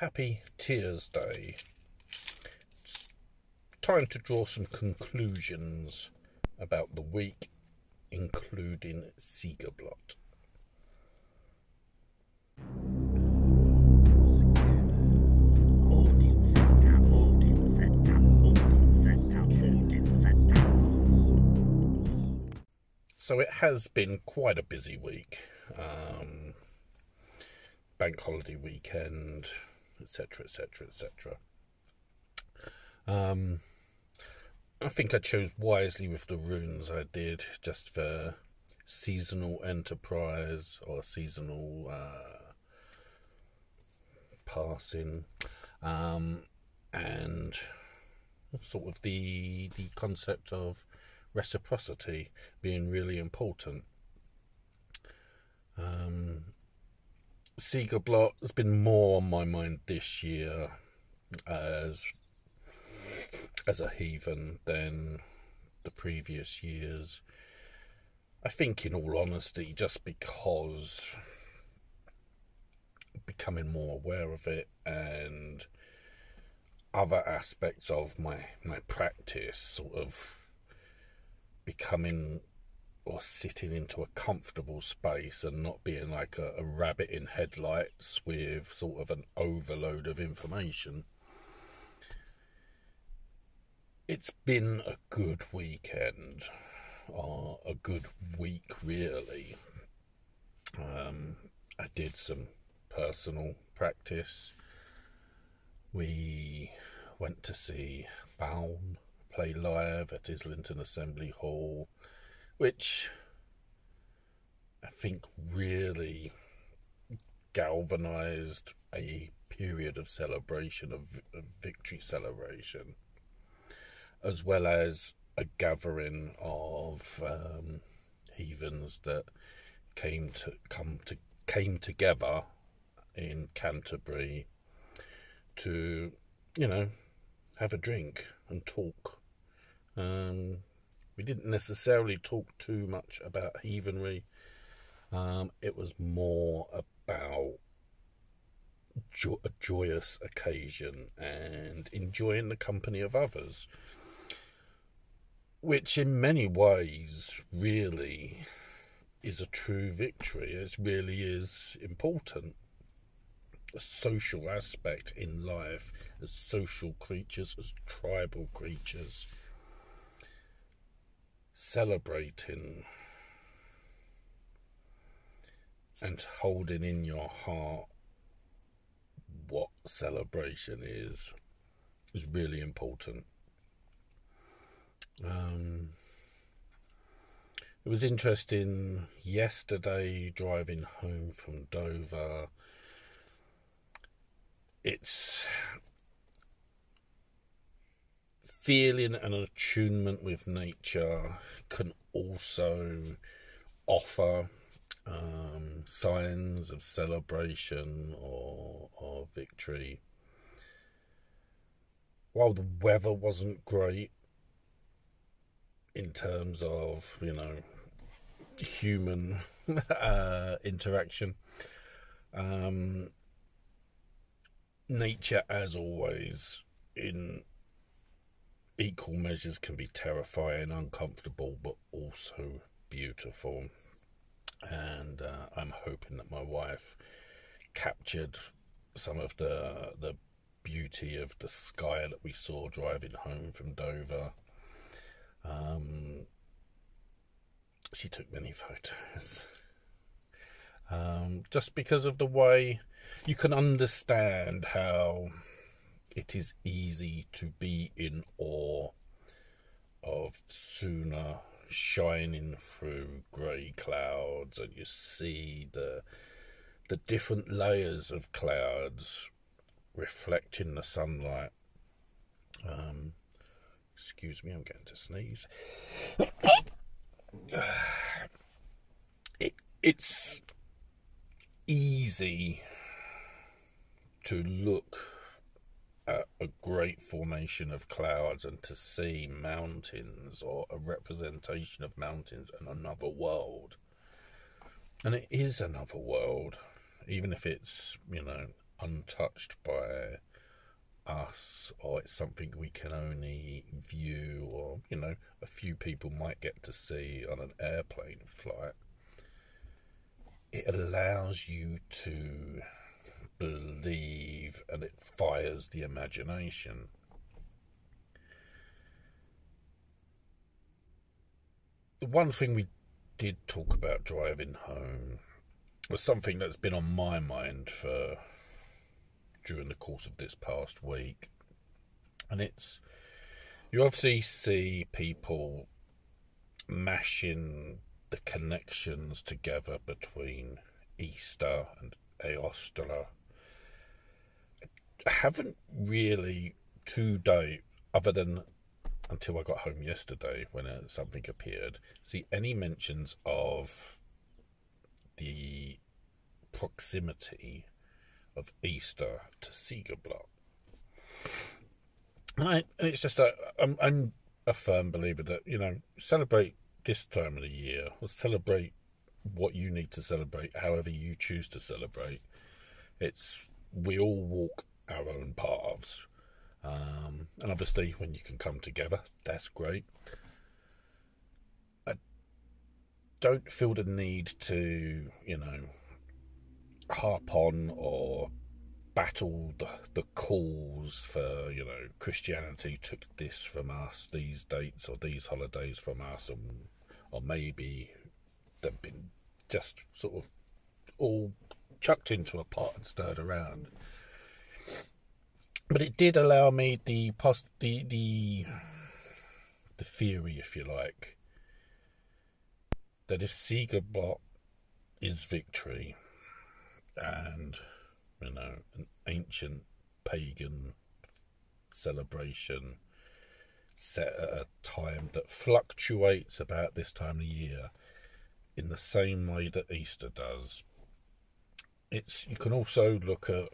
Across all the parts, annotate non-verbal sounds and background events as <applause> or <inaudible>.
Happy Tyr's Day. It's time to draw some conclusions about the week, including Sigrblot. So it has been quite a busy week. Um, bank holiday weekend, etc., etc., etc. I think I chose wisely with the runes I did, just for seasonal enterprise or seasonal uh, passing, um, and sort of the the concept of reciprocity being really important. Um, Sigrblot has been more on my mind this year as as a heathen than the previous years. I think, in all honesty, just because becoming more aware of it and other aspects of my my practice sort of becoming or sitting into a comfortable space and not being like a, a, rabbit in headlights with sort of an overload of information. It's been a good weekend, or a good week, really. Um, I did some personal practice. We went to see Faun play live at Islington Assembly Hall which I think really galvanized a period of celebration, of, of victory celebration, as well as a gathering of um, heathens that came to come to came together in Canterbury to, you know, have a drink and talk. Um, we didn't necessarily talk too much about heathenry. Um, it was more about jo- a joyous occasion and enjoying the company of others, which in many ways really is a true victory. It really is important. A social aspect in life as social creatures, as tribal creatures celebrating and holding in your heart what celebration is is really important. Um, it was interesting yesterday driving home from Dover. It's feeling an attunement with nature can also offer um, signs of celebration or, or victory. While the weather wasn't great in terms of, you know, human <laughs> uh, interaction, um, nature, as always, in equal measures can be terrifying, uncomfortable, but also beautiful. And uh, I'm hoping that my wife captured some of the the beauty of the sky that we saw driving home from Dover. Um, she took many photos. Um, just because of the way you can understand how it is easy to be in awe of Sunna shining through grey clouds, and you see the the different layers of clouds reflecting the sunlight. Um, excuse me, I'm going to sneeze. it, it's easy to look a great formation of clouds and to see mountains or a representation of mountains and another world. And it is another world, even if it's, you know, untouched by us or it's something we can only view or you know a few people might get to see on an airplane flight it allows you to believe and it fires the imagination the one thing we did talk about driving home was something that's been on my mind for during the course of this past week. And it's you obviously see people mashing the connections together between Easter and Eostre. I haven't really to date, other than until I got home yesterday when uh, something appeared, see any mentions of the proximity of Easter to Sigrblot. And it's just that I'm, I'm a firm believer that, you know, celebrate this time of the year, or celebrate what you need to celebrate, however you choose to celebrate. It's, we all walk our own paths. Um, and obviously, when you can come together, that's great. I don't feel the need to, you know, harp on or battle the, the calls for, you know, Christianity took this from us, these dates or these holidays from us, and, or maybe they've been just sort of all chucked into a pot and stirred around. But it did allow me the the the the theory, if you like, that if Sigrblot is victory, and you know an ancient pagan celebration set at a time that fluctuates about this time of year in the same way that Easter does. It's you can also look at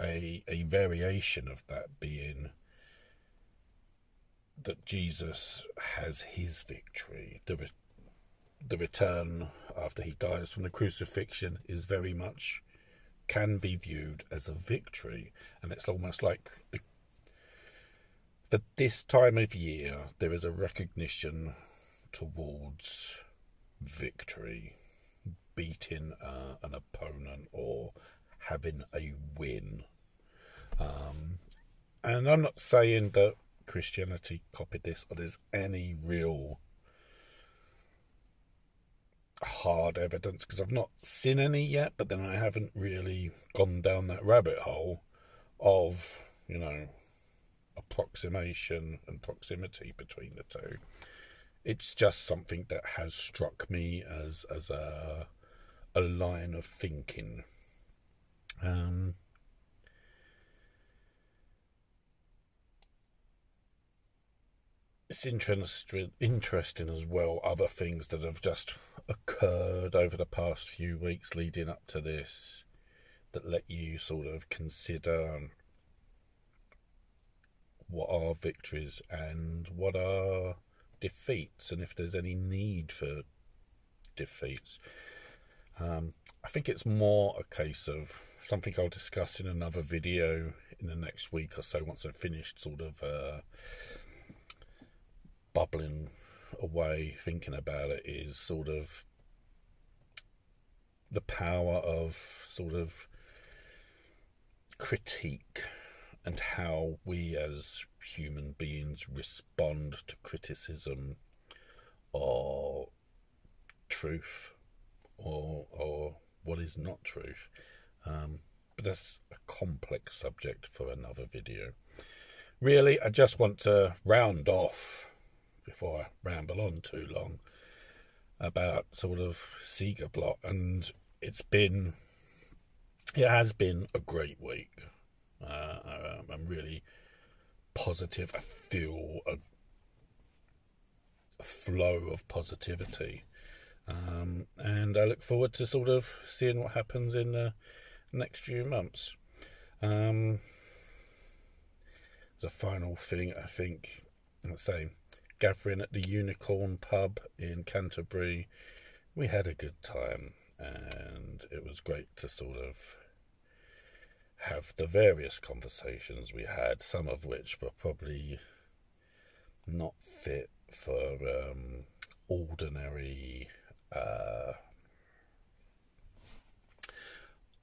a a variation of that being that Jesus has his victory. The the return after he dies from the crucifixion is very much can be viewed as a victory, and it's almost like the, for this time of year there is a recognition towards victory, beating uh, an opponent or having a win. Um, and I'm not saying that Christianity copied this or there's any real hard evidence because I've not seen any yet, but then I haven't really gone down that rabbit hole of, you know, approximation and proximity between the two. It's just something that has struck me as as a a line of thinking. Um, it's interesting, interesting as well. Other things that have just occurred over the past few weeks leading up to this that let you sort of consider what are victories and what are defeats, and if there's any need for defeats. Um, I think it's more a case of something I'll discuss in another video in the next week or so once I've finished sort of uh, bubbling away thinking about it is sort of the power of sort of critique and how we as human beings respond to criticism or truth or or what is not truth. Um, but that's a complex subject for another video. Really, I just want to round off before I ramble on too long about sort of Sigrblot, and it's been, it has been a great week. Uh, I'm really positive. I feel a, a flow of positivity, um, and I look forward to sort of seeing what happens in the next few months. Um, as a final thing, I think, let's say gathering at the Unicorn Pub in Canterbury. We had a good time, and it was great to sort of have the various conversations we had, some of which were probably not fit for um, ordinary. Uh,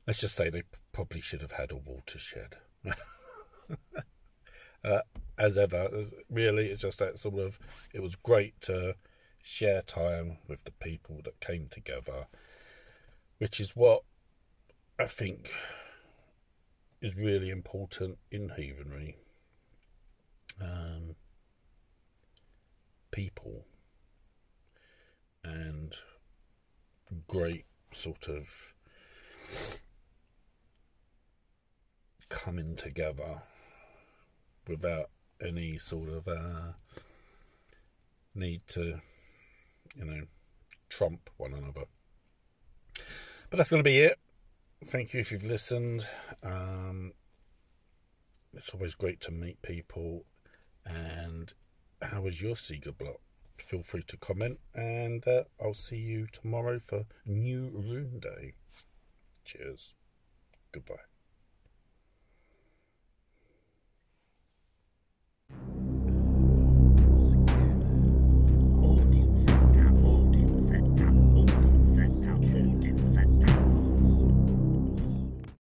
let's just say they probably should have had a watershed. <laughs> uh, as ever, really, it's just that sort of. It was great to share time with the people that came together, which is what I think is really important in heathenry. Um, people and great sort of coming together without any sort of uh, need to, you know, trump one another. But that's going to be it. Thank you if you've listened. Um, it's always great to meet people. And how was your Sigrblot? Feel free to comment, and uh, I'll see you tomorrow for New Rune Day. Cheers. Goodbye.